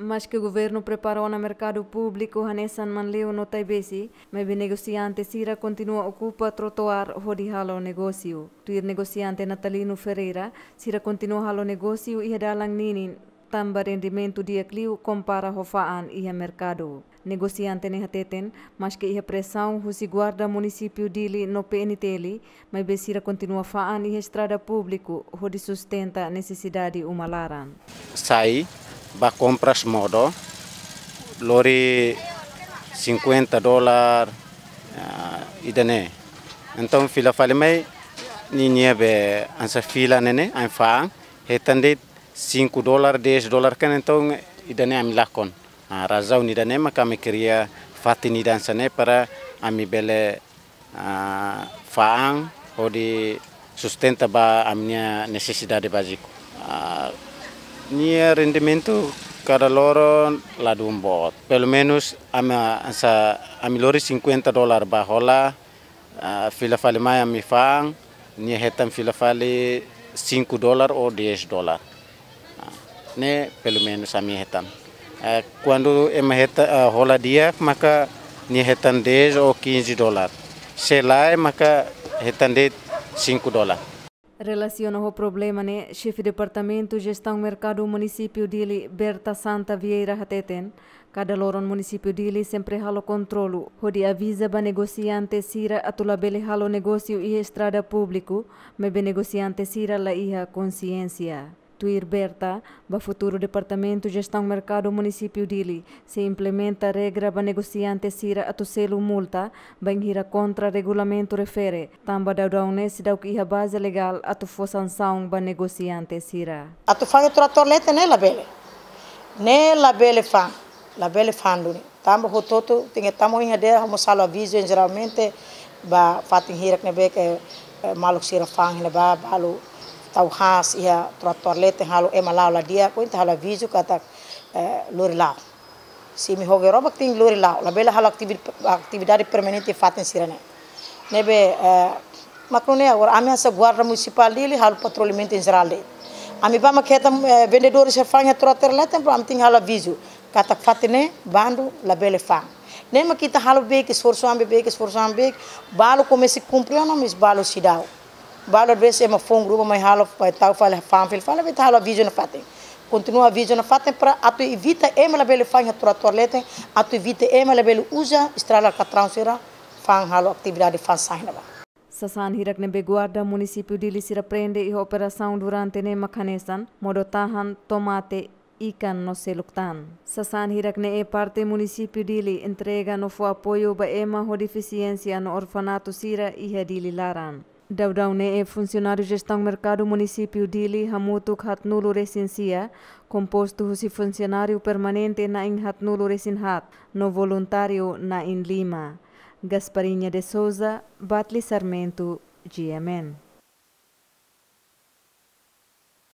mas que o governo preparou no mercado público Hanessan Manleu no Taibesi, mas o negociante Sira continua ocupa trotoar hodi halo negócio. Tuir negociante Natalino Ferreira, Sira continua halo negócio e dalang ninin tamba rendimento dia clio compara hofaan ia mercado. Negociante ne hateten, mas que ia pressão husi guarda município dili no PNTL, mas besira continua faan ia estrada público, hodi sustenta necessidade umalaran. Sai, ba compras modo, lori 50 dólar, uh, idane. Então fila fale mai, ni niebe ansa fila nene, an faan, hetandit 5 dólar, 10 dólar kan então idane ami lakon. A razão idane maka kami queria fatin idan sane para ami bele uh, faang ou de sustenta ba a minha necessidade básica. Uh, minha rendimento cada loro lá do um bot. Pelo menos ami asa ami lori 50 dólar ba rola uh, fila fale mai ami faang, nia hetam fila fale 5 dólar ou 10 dólar ne pelo menos a minha retam. Uh, quando uma reta, uh, rola dia, maka ni retam 10 ou 15 dólares. Se lá maka retam de 5 dólares. Relaciona o problema né, chefe de departamento gestão mercado município dele Berta Santa Vieira Hateten. Cada loron município dele sempre halo controlo. Hodi avisa ba negociante sira atula bele halo negócio e estrada público, mas be negociante sira la iha consciência. Tuir Berta, futuro departamento gestão mercado município dili, se implementa a regra ba negociante sira atu selo multa, ba hira contra regulamento refere, tamba daudau se dau iha base legal atu fo sanção ba negociante sira. Atu fang trator lete ne labele. Ne labele fang, labele fanduni. Tamba hototo tinha tamo inha dera homo salo aviso geralmente ba fatin hirak ne beke maluk sira fang ne ba balu tau has ia trotor lete halo ema lao la dia ko halo visu kata eh, lori lao si mi hoge robak ting lori lao la bela halo atividade permanente faten sirene. Nebe eh, maknone agora ame asa guarda municipal dele halo patrulhamento em geral dele ami ba maketa eh, vendedores fanya trotor lete pro am ting halo visu kata fatene bandu la bele fang. Nem kita halo be que esforço ambe be que esforço ambe balo comece cumprir balo sidao balo vezes é uma fome grupo mas halo vai tal fala fam fil fala vai halo vídeo na fatem continua vídeo na fatem para atu evita ema la bele fanya tua toalete atu evita ema la bele usa estrala ka transfera fang halo atividade fan sahina ba Sasan hirak ne beguarda município de Licira prende e operação durante ne macanesan modo tahan tomate ikan no seluktan. Sasan hirak ne e parte município dili entrega no fo apoio ba ema ho deficiência no orfanato sira e dili laran. Daudau-ne é funcionário gestão mercado município Dili Hamutu Hatnulu Recensia, composto de funcionário permanente na in Hatnulu Recinhat, no voluntário na in Lima. Gasparinha de Souza, Batli Sarmento, GMN.